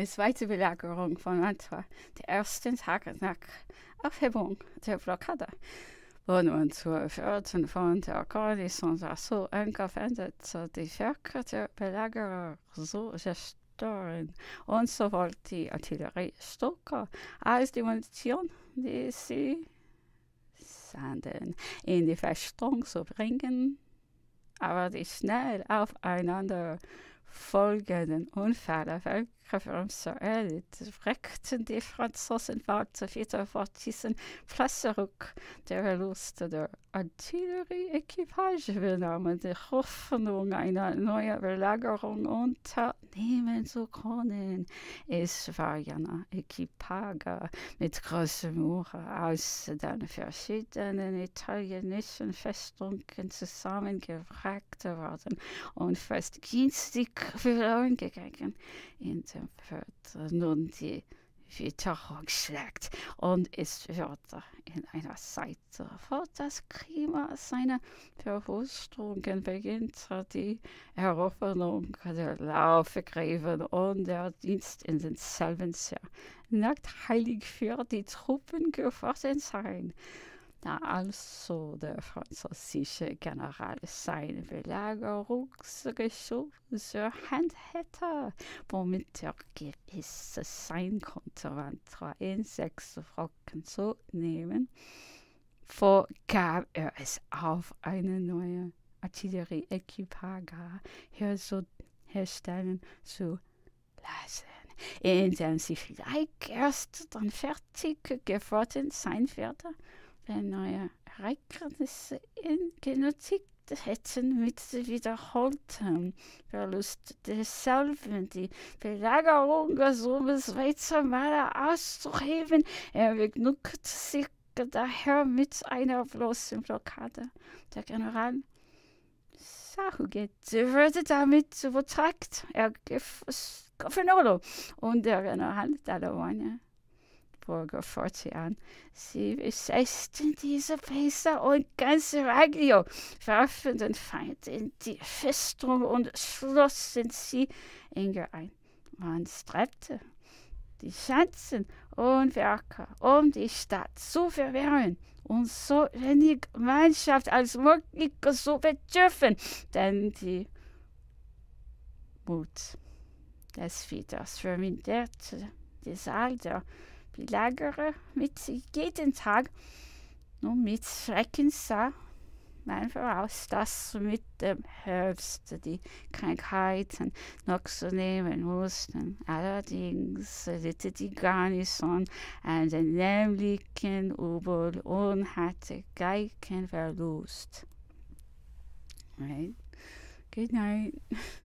eine zweite Belagerung von Mantua, die ersten Tage nach Aufhebung der Blockade, wurde man zur Führung von der Garnison so angewendet, die Werke der Belagerer so zerstören. Und sowohl die Artilleriestocker als die Munition, die sie sanden, in die Festung zu bringen, aber die schnell aufeinander folgenden Unfälle Weltreferenziell reckten die Franzosen bald wieder vor diesen Plätzerück der Verluste der Artillerie-Equipage benahmen die Hoffnung einer neuen Belagerung unternehmen zu können. Es war eine Equipage mit großen Muren aus den verschiedenen italienischen Festungen zusammengebracht worden und fast günstig verloren gegangen. In dem wird nun die Witterung schlägt und ist wieder in einer Seite, wo das Klima seine Verwüstungen beginnt, die Eroberung der Laufgräben und der Dienst in denselben Jahr. Nicht heilig für die Truppen geworden sein also der französische General sein. Belagerungsgeschoss zur Hand hätte, womit er gewiss sein konnte, Mantua in sechs Rocken zu nehmen, vorgab er es auf, eine neue Artillerie-Equipage herstellen zu lassen indem sie vielleicht erst dann fertig geworden sein werde, neue Ereignisse in Genozid hätten mit wiederholtem Verlust desselben die Belagerung Sohnes Weizermaler auszuheben. Er begnügt sich daher mit einer bloßen Blockade. Der General Sahuget wurde damit übertragt. Er Gouverneur und der General Dalawane Habsburger fortan. Sie besetzten diese Pesa und ganze Regio, warfen den Feind in die Festung und schlossen sie enger ein. Man strebte, die Schanzen und Werke um die Stadt zu verwehren und so wenig Mannschaft als möglich zu bedürfen, denn die Mut des Wieders verminderte die Zahl der belagere mit jeden Tag. Nur mit Schrecken sah man voraus, dass mit dem Herbst die Krankheiten noch zu nehmen mussten. Allerdings litt die Garnison an den nämlichen Übel und hatte keinen Verlust. Right? Good night.